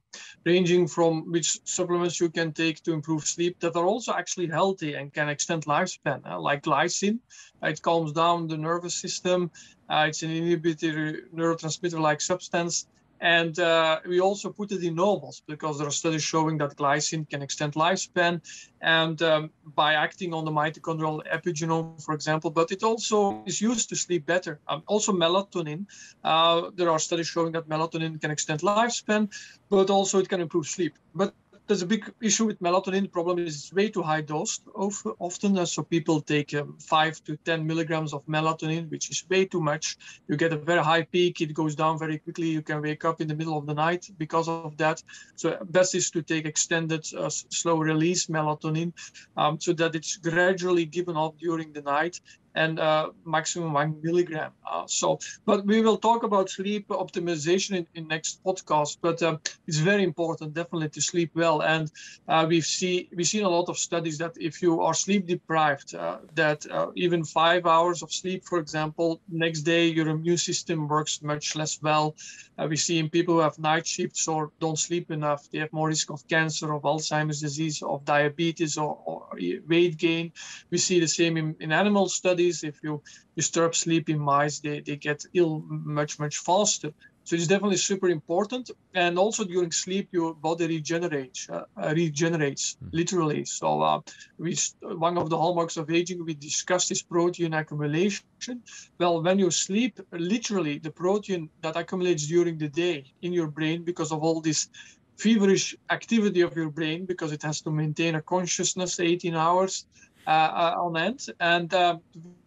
ranging from which supplements you can take to improve sleep that are also actually healthy and can extend lifespan, like glycine. It calms down the nervous system. Uh, it's an inhibitory neurotransmitter-like substance and uh, we also put it in Novos because there are studies showing that glycine can extend lifespan and um, by acting on the mitochondrial epigenome, for example, but it also is used to sleep better. Um, also melatonin. Uh, there are studies showing that melatonin can extend lifespan, but also it can improve sleep. But there's a big issue with melatonin. The problem is it's way too high dosed often. Uh, so people take um, five to 10 milligrams of melatonin, which is way too much. You get a very high peak. It goes down very quickly. You can wake up in the middle of the night because of that. So best is to take extended uh, slow release melatonin um, so that it's gradually given off during the night and uh, maximum one milligram. Uh, so, but we will talk about sleep optimization in, in next podcast. But um, it's very important, definitely, to sleep well. And uh, we've see we've seen a lot of studies that if you are sleep deprived, uh, that uh, even five hours of sleep, for example, next day your immune system works much less well. Uh, we see in people who have night shifts or don't sleep enough, they have more risk of cancer, of Alzheimer's disease, of diabetes, or, or weight gain. We see the same in, in animal studies. If you disturb sleep in mice, they, they get ill much, much faster. So it's definitely super important. And also during sleep, your body regenerates, uh, uh regenerates mm. literally. So uh, we, one of the hallmarks of aging, we discussed is protein accumulation. Well, when you sleep, literally the protein that accumulates during the day in your brain because of all this feverish activity of your brain, because it has to maintain a consciousness 18 hours on end. And uh,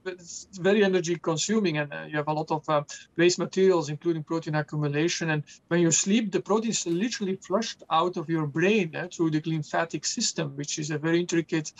it's very energy consuming and uh, you have a lot of uh, waste materials including protein accumulation and when you sleep the protein is literally flushed out of your brain uh, through the lymphatic system which is a very intricate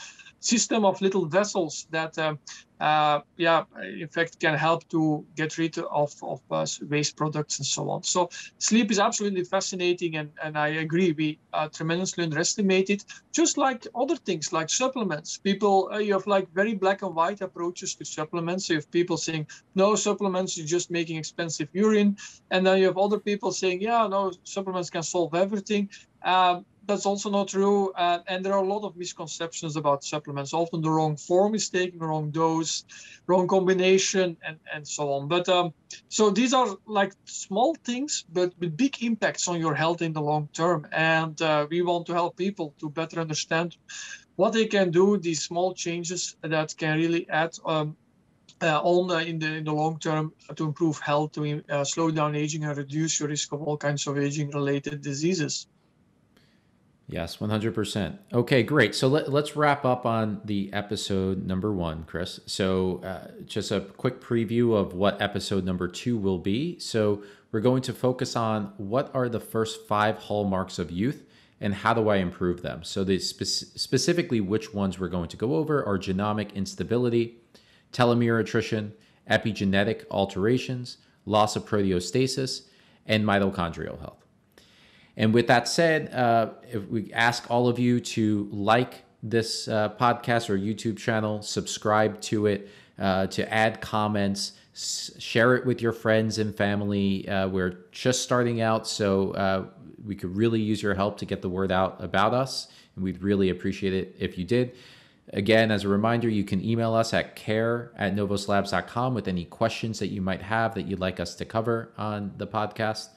system of little vessels that um, uh, yeah in fact can help to get rid of, of uh, waste products and so on so sleep is absolutely fascinating and, and i agree we tremendously underestimate it just like other things like supplements people you have like very black and white approaches to supplements. You have people saying, no, supplements, you're just making expensive urine. And then you have other people saying, yeah, no, supplements can solve everything. Um, that's also not true. Uh, and there are a lot of misconceptions about supplements. Often the wrong form is taken, wrong dose, wrong combination, and, and so on. But um, so these are like small things, but with big impacts on your health in the long term. And uh, we want to help people to better understand what they can do, these small changes that can really add um, uh, on the, in the in the long term to improve health, to uh, slow down aging, and reduce your risk of all kinds of aging-related diseases. Yes, 100%. Okay, great. So let, let's wrap up on the episode number one, Chris. So, uh, just a quick preview of what episode number two will be. So, we're going to focus on what are the first five hallmarks of youth and how do I improve them. So, the spe- specifically, which ones we're going to go over are genomic instability, telomere attrition, epigenetic alterations, loss of proteostasis, and mitochondrial health. And with that said, uh, if we ask all of you to like this uh, podcast or YouTube channel, subscribe to it, uh, to add comments, share it with your friends and family. Uh, we're just starting out, so uh, we could really use your help to get the word out about us. And we'd really appreciate it if you did. Again, as a reminder, you can email us at care at novoslabs.com with any questions that you might have that you'd like us to cover on the podcast.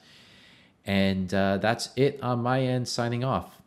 And uh, that's it on my end, signing off.